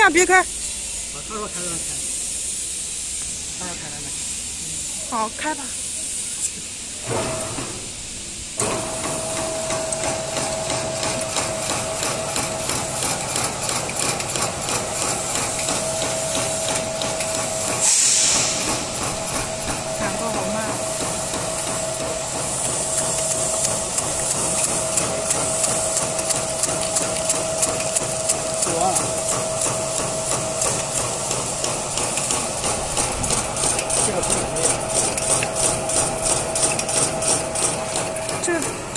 呀，别开。我，开开，好，开吧。这个可以，可以。